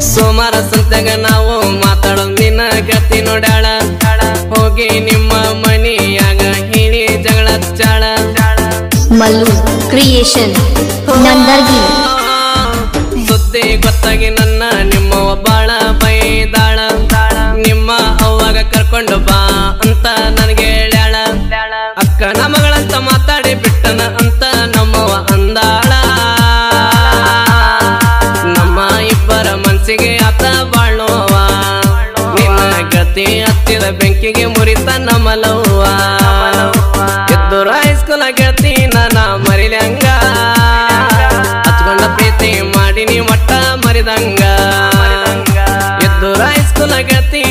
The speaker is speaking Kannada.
ಸೋಮಾರ ಸಂತೆಗ ನಾವು ಮಾತಾಡೋ ನಿನ್ನ ಗತಿ ನೋಡ್ಯಾಳ. ಹೋಗಿ ನಿಮ್ಮ ಮನಿಯಾಗ ಹಿಡಿ ಜಗಳ ಚಾಳ ಮಲ್ಲು ಕ್ರಿಯೇಷನ್ ನಂದರ್ಗಿ. ಸುದ್ದಿ ಗೊತ್ತಾಗಿ ನನ್ನ ನಿಮ್ಮ ಬಾಳ ಬೈದಾಳ. ನಿಮ್ಮ ಅವಾಗ ಕರ್ಕೊಂಡು ಬಾ ಅಂತ ನನಗೆ ಹೇಳ್ಯಾಳ. ಅಕ್ಕನ ಮಗಳಂತ ಮಾತಾಡಿ ಬಿಟ್ಟನ ಮನ್ಸಿಗೆ ಬಾಳುವ. ನಿನ್ನ ಗತಿ ಹತ್ತಿದ ಬೆಂಕಿಗೆ ಮುರಿತ ನಮ್ಮಲವ್ವ ಎದ್ದೂರು ಹೈಸ್ಕೂಲ್ ಗೆಳತಿ, ನಾನ ಮರಿಲಂಗ ಹಚ್ಕೊಂಡ ಪ್ರೀತಿ ಮಾಡಿ ನೀ ಮಟ್ಟ ಮರಿದಂಗ. ಎದ್ದೂರು ಹೈಸ್ಕೂಲ್ ಗೆಳತಿ